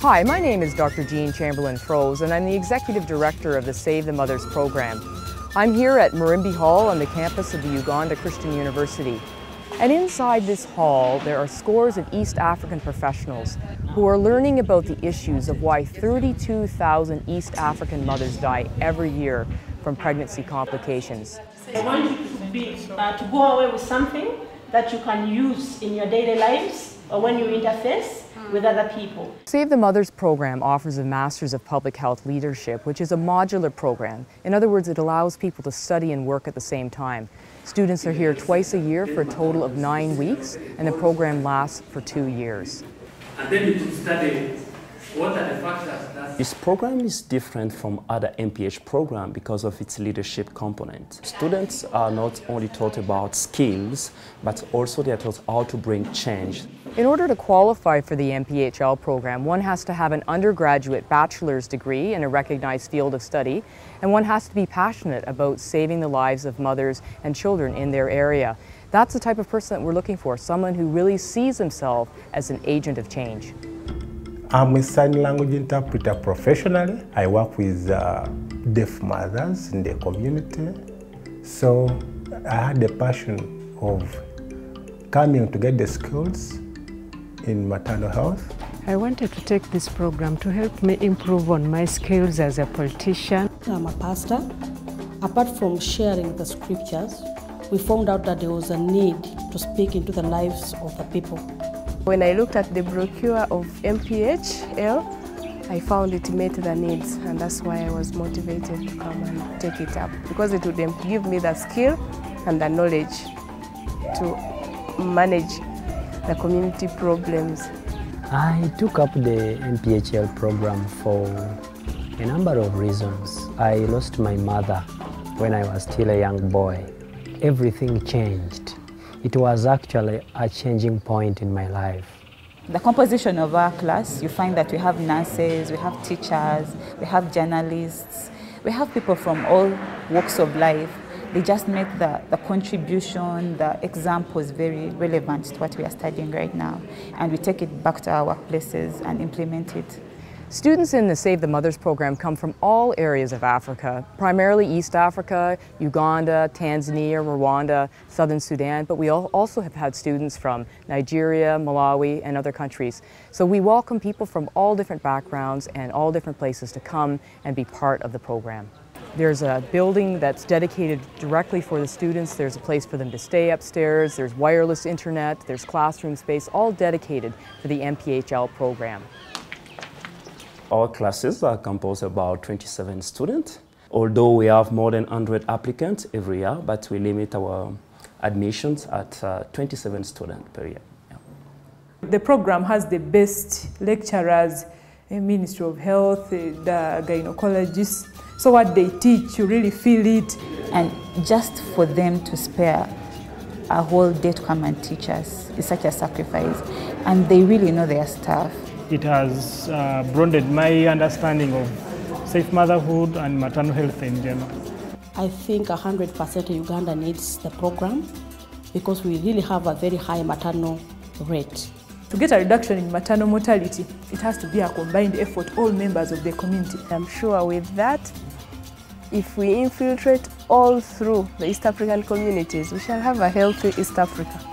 Hi, my name is Dr. Jean Chamberlain Froese, and I'm the Executive Director of the Save the Mothers program. I'm here at Marimbi Hall on the campus of the Uganda Christian University. And inside this hall, there are scores of East African professionals who are learning about the issues of why 32,000 East African mothers die every year from pregnancy complications. I want you to, be, uh, to go away with something that you can use in your daily lives or when you interface hmm. with other people. Save the Mothers program offers a Masters of Public Health Leadership, which is a modular program. In other words, it allows people to study and work at the same time. Students are here twice a year for a total of nine weeks, and the program lasts for two years. And then you study what are the factors that This program is different from other MPH program because of its leadership component. Students are not only taught about skills, but also they are taught how to bring change. In order to qualify for the MPHL program, one has to have an undergraduate bachelor's degree in a recognized field of study, and one has to be passionate about saving the lives of mothers and children in their area. That's the type of person that we're looking for, someone who really sees himself as an agent of change. I'm a sign language interpreter professionally. I work with uh, deaf mothers in the community. So I had the passion of coming to get the skills in maternal health. I wanted to take this program to help me improve on my skills as a politician. I'm a pastor. Apart from sharing the scriptures, we found out that there was a need to speak into the lives of the people. When I looked at the brochure of MPHL, I found it met the needs and that's why I was motivated to come and take it up because it would give me the skill and the knowledge to manage the community problems. I took up the MPHL program for a number of reasons. I lost my mother when I was still a young boy. Everything changed. It was actually a changing point in my life. The composition of our class, you find that we have nurses, we have teachers, we have journalists, we have people from all walks of life. They just make the, the contribution, the examples very relevant to what we are studying right now. And we take it back to our workplaces and implement it. Students in the Save the Mothers program come from all areas of Africa, primarily East Africa, Uganda, Tanzania, Rwanda, Southern Sudan, but we also have had students from Nigeria, Malawi, and other countries. So we welcome people from all different backgrounds and all different places to come and be part of the program. There's a building that's dedicated directly for the students. There's a place for them to stay upstairs. There's wireless internet. There's classroom space, all dedicated for the MPHL program. Our classes are composed of about 27 students, although we have more than 100 applicants every year, but we limit our admissions at uh, 27 students per year. Yeah. The program has the best lecturers, Ministry of Health, the gynecologists. So what they teach, you really feel it. And just for them to spare a whole day to come and teach us is such a sacrifice. And they really know their stuff. It has uh, broadened my understanding of safe motherhood and maternal health in general. I think 100% Uganda needs the program because we really have a very high maternal rate. To get a reduction in maternal mortality, it has to be a combined effort, all members of the community. I'm sure with that, if we infiltrate all through the East African communities, we shall have a healthy East Africa.